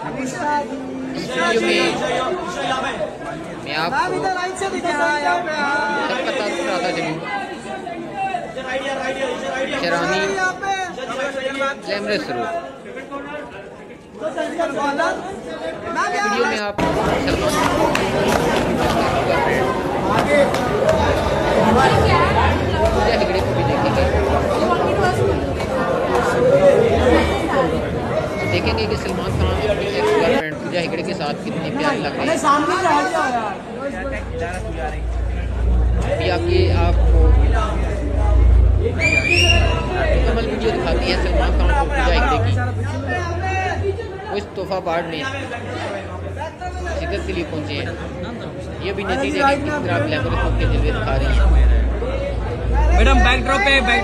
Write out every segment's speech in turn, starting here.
Video में मैं आपको शरानी वीडियो आप हेगड़े को भी देखेंगे देखेंगे कि सलमान खान के साथ कितनी प्यारी लग रही है। अभी आगे आपको मुकम्मल वीडियो दिखाती है सलमान खान और पूजा हेगड़े की वो तोहफा पार्ट में शिकत के लिए पहुँचे हैं। ये भी नतीजे की किस तरह होकर जलवे दिखा रही हैं। मैडम बैक ड्रॉप पे। Back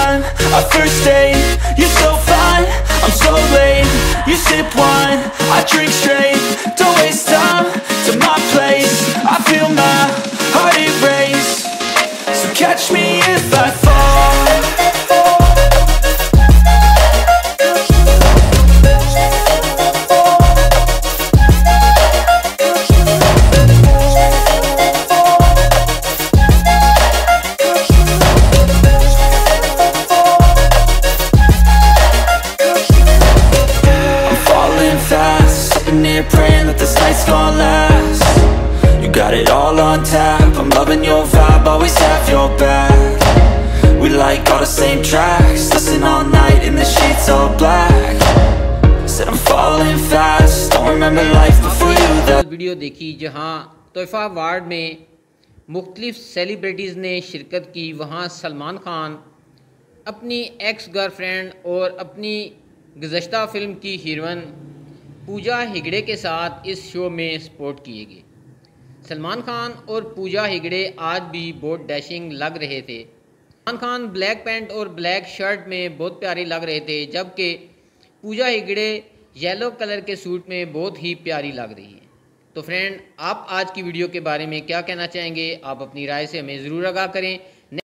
first date You're so fine, I'm so late You sip wine, I drink straight. Don't waste time to my place. I feel my heart erase. So catch me if I fall on tap I'm loving your vibe, always have your back We like all the same tracks Listen all night in the sheets all black Said I'm falling fast Don't remember life before you that video देखी जहाँ तोहफा ward में मुख्तलिफ़ celebrities ने शिरकत की वहाँ सलमान खान अपनी एक्स गर्लफ्रेंड और अपनी गुज़श्ता फ़िल्म की हीरोइन पूजा हिगड़े के साथ इस शो में सपोर्ट किए गए सलमान खान और पूजा हिगड़े आज भी बहुत डैशिंग लग रहे थे। सलमान खान ब्लैक पैंट और ब्लैक शर्ट में बहुत प्यारे लग रहे थे, जबकि पूजा हिगड़े येलो कलर के सूट में बहुत ही प्यारी लग रही है। तो फ्रेंड आप आज की वीडियो के बारे में क्या कहना चाहेंगे? आप अपनी राय से हमें ज़रूर आगा करें।